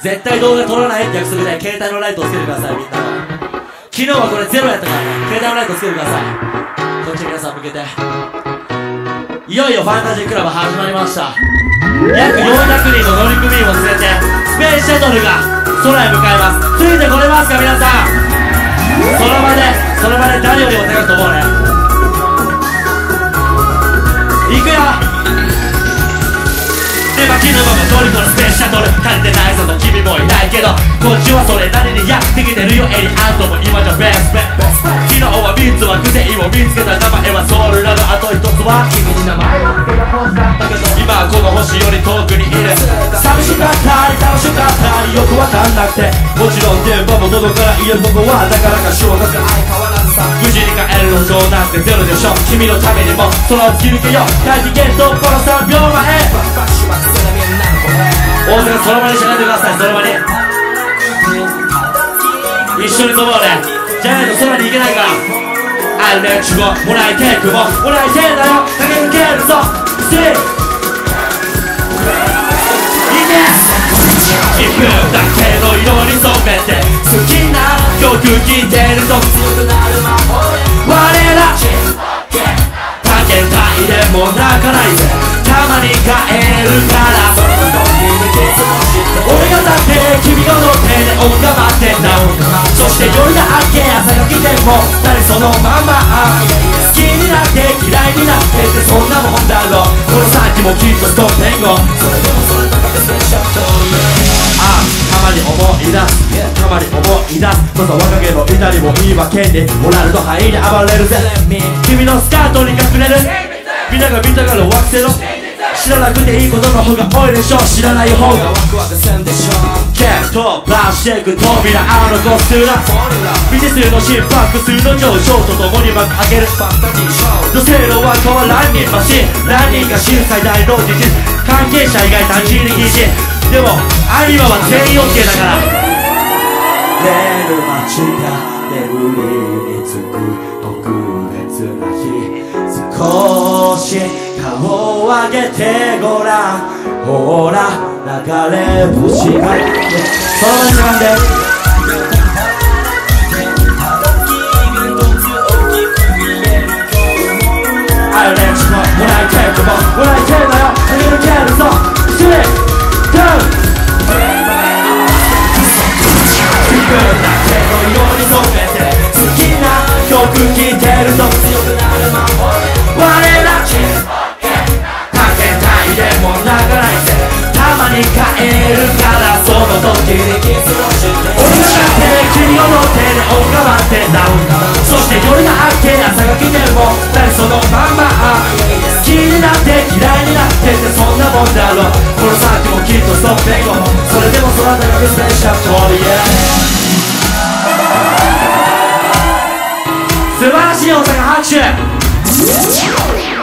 絶対動画撮らないって約束で携帯のライトをつけてくださいみんな。昨日はこれゼロやったからね。携帯のライトつけてください。こっち皆さん向けて。いよいよファンタジークラブ始まりました。約400人の乗組員を連れてスペースシャトルが空へ向かいます。ついてこれますか皆さん。その場でその場で誰よりも高くと思うね。行くよ。乗り込むスペースシャトル。借りてないぞと君もいないけどこっちはそれなりにやってきてるよエリアントも今じゃベスベ昨日は3つは癖を見つけた名前はソウルなどあと一つは君に名前を付けた本だったけど今はこの星より遠くにいる。寂しかったり楽しかったりよくわかんなくてもちろん電波も喉から言えるここはなかなか正月相変わらずさ無事に帰る路上なんてゼロでしょ。君のためにも空を突き抜けよう大気圏突破の3秒前大阪その場にしゃがんでくださいその場に一緒に飛ぼうね。じゃないと空に行けないか。ら I'll let you go もらいてくも。もらいてだよ。駆け抜けるぞ See 行け。自分だけの色に染めて。好きな曲聴いてると。強くなる魔法我ら。かけたいでも泣かないで。たまに帰るから。そのまま好きになって嫌いになってってそんなもんだろ。この先もきっとストップ天国。それでもそれ高くスペシャルああたまに思い出すたまに思い出すこそ若気の至りもいいわけでモラルの範囲で暴れるぜ君のスカートに隠れる。みんなが見たがる惑星の知らなくていいことの方が多いでしょ。知らない方がワクワクせんでしょ。ケットバーしていく扉。あのコストゥラ美術の心拍数の上昇とともに幕開ける。女性の輪はランニングマシン何人が死ぬ最大の事実関係者以外単純に禁止でもアニマは全員 OK だから。レール街が眠りにつく。特な日少し顔を上げてごらんほら流れ星がその時間で I let you know when I take them up when I take them up I'm gonna get us up Sit そして夜が明け朝が来ても誰そのまんま好きになって嫌いになってってそんなもんだろこの先もきっとストップエゴそれでも空高くスペシャルトリエ素晴らしい大阪拍手